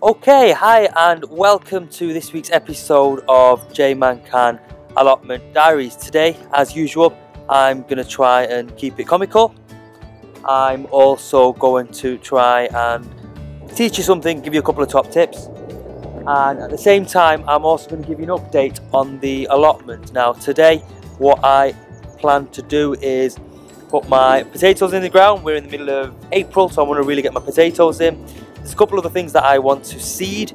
Okay, hi and welcome to this week's episode of JayManCan Allotment Diaries. Today, as usual, I'm going to try and keep it comical. I'm also going to try and teach you something, give you a couple of top tips. And at the same time, I'm also going to give you an update on the allotment. Now, today, what I plan to do is put my potatoes in the ground. We're in the middle of April, so I want to really get my potatoes in. There's a couple of other things that I want to seed,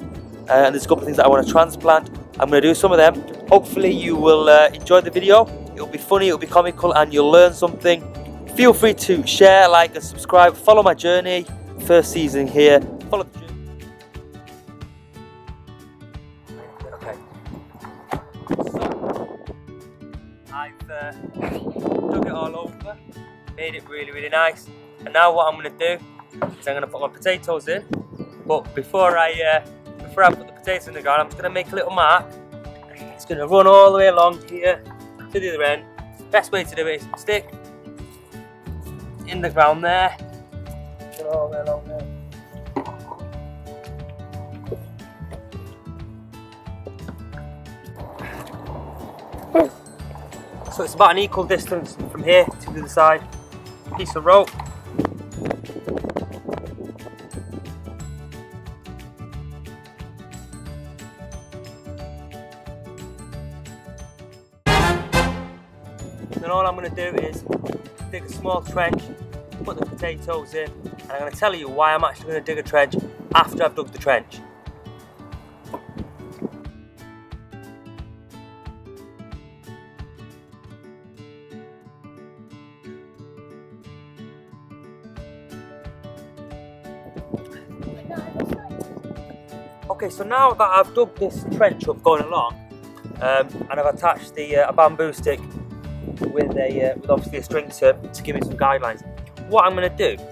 uh, and there's a couple of things that I want to transplant. I'm going to do some of them. Hopefully you will uh, enjoy the video. It'll be funny, it'll be comical, and you'll learn something. Feel free to share, like, and subscribe. Follow my journey. First season here. Follow the journey. Okay. So, I've uh, dug it all over, made it really, really nice. And now what I'm going to do is I'm going to put my potatoes in. But before I uh, before I put the potatoes in the ground, I'm just going to make a little mark. It's going to run all the way along here to the other end. Best way to do it is stick in the ground there. All the way along there. So it's about an equal distance from here to the other side. Piece of rope. All I'm going to do is dig a small trench, put the potatoes in, and I'm going to tell you why I'm actually going to dig a trench after I've dug the trench. Okay, so now that I've dug this trench up going along, um, and I've attached the uh, a bamboo stick with a uh, with obviously a string to, to give me some guidelines. What I'm going to do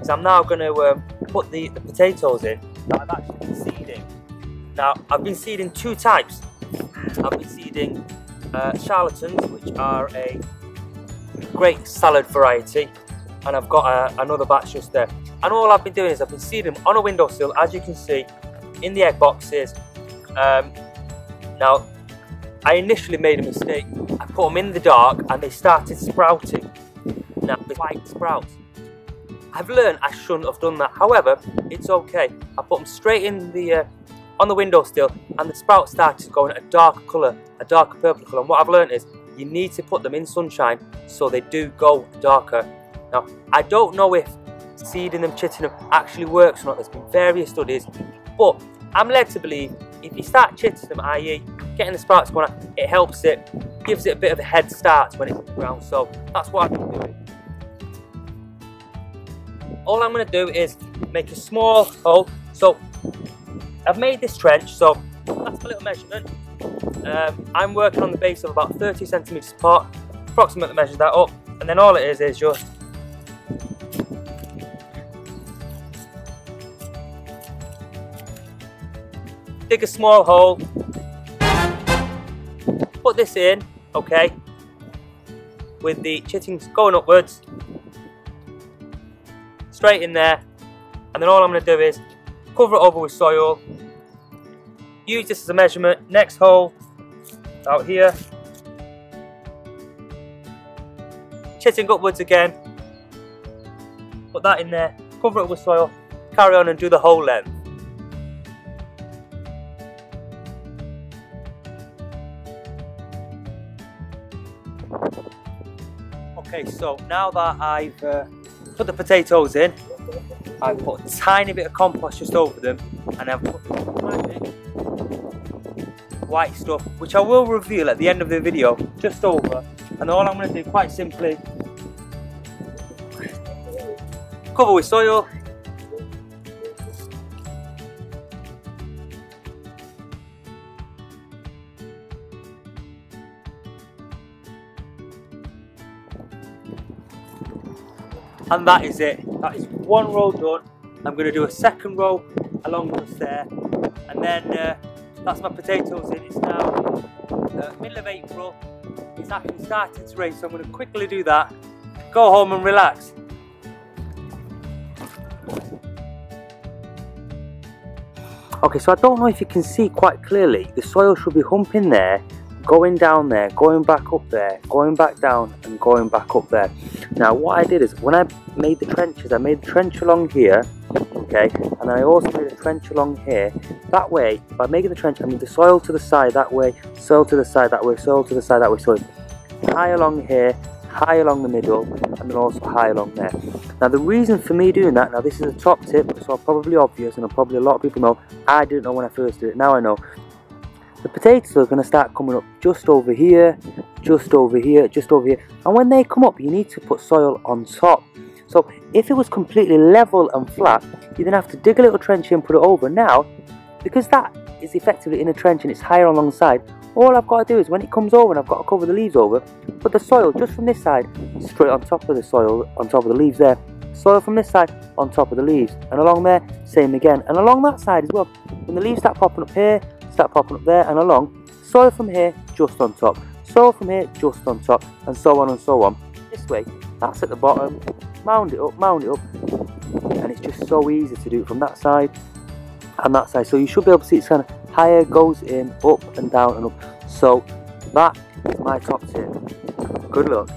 is I'm now going to um, put the, the potatoes in that I've actually been seeding. Now I've been seeding two types. I've been seeding uh, Charlottes, which are a great salad variety, and I've got uh, another batch just there. And all I've been doing is I've been seeding them on a windowsill, as you can see, in the egg boxes. Um, now, I initially made a mistake. I put them in the dark and they started sprouting. Now, the white sprouts. I've learned I shouldn't have done that. However, it's okay. I put them straight in the uh, on the windowsill and the sprouts started going a darker colour, a darker purple colour. And what I've learned is you need to put them in sunshine so they do go darker. Now, I don't know if seeding them, chitting them actually works or not. There's been various studies, but I'm led to believe if you start chitting them, i.e. getting the sparks going it helps it, gives it a bit of a head start when it's in the ground. So that's what I've been doing. All I'm going to do is make a small hole. So I've made this trench, so that's my little measurement. Um, I'm working on the base of about 30 centimetres apart, approximately measure that up, and then all it is is just dig a small hole, put this in, okay, with the chittings going upwards, straight in there, and then all I'm going to do is cover it over with soil, use this as a measurement, next hole, out here, chitting upwards again, put that in there, cover it with soil, carry on and do the whole length. Okay, so now that I've uh, put the potatoes in, I've put a tiny bit of compost just over them, and I've put white stuff, which I will reveal at the end of the video, just over. And all I'm going to do, quite simply, cover with soil. And that is it. That is one row done. I'm going to do a second row along just there. And then uh, that's my potatoes in. It's now uh, middle of April. It's actually starting to rain so I'm going to quickly do that. Go home and relax. Okay, so I don't know if you can see quite clearly. The soil should be humping there, going down there, going back up there, going back down and going back up there. Now what I did is when I made the trenches, I made the trench along here, okay, and I also made a trench along here. That way, by making the trench, I mean the soil to the side that way, soil to the side that way, soil to the side that way, so high along here, high along the middle, and then also high along there. Now the reason for me doing that, now this is a top tip, so probably obvious, and probably a lot of people know, I didn't know when I first did it, now I know. The potatoes are going to start coming up just over here, just over here, just over here. And when they come up, you need to put soil on top. So if it was completely level and flat, you then have to dig a little trench and put it over. Now, because that is effectively in a trench and it's higher alongside, all I've got to do is when it comes over and I've got to cover the leaves over, put the soil just from this side straight on top of the soil, on top of the leaves there. Soil from this side on top of the leaves. And along there, same again. And along that side as well. When the leaves start popping up here, start popping up there and along, soil from here just on top. Soil from here just on top. And so on and so on. This way, that's at the bottom. Mound it up, mound it up. And it's just so easy to do it from that side and that side. So you should be able to see it's kind of higher goes in, up and down and up. So that is my top tip. Good luck.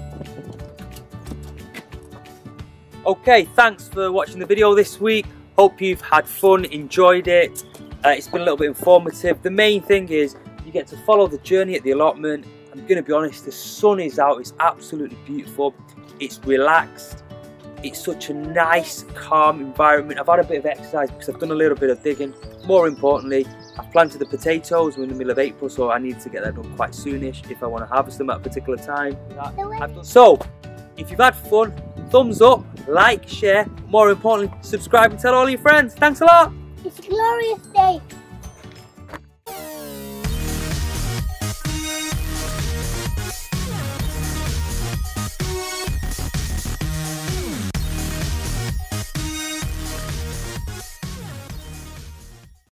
Okay, thanks for watching the video this week. Hope you've had fun, enjoyed it. Uh, it's been a little bit informative. The main thing is you get to follow the journey at the allotment. I'm going to be honest, the sun is out. It's absolutely beautiful. It's relaxed. It's such a nice, calm environment. I've had a bit of exercise because I've done a little bit of digging. More importantly, I've planted the potatoes. We're in the middle of April, so I need to get that done quite soonish if I want to harvest them at a particular time. So, if you've had fun, thumbs up, like, share, more importantly, subscribe and tell all your friends. Thanks a lot. It's a glorious day.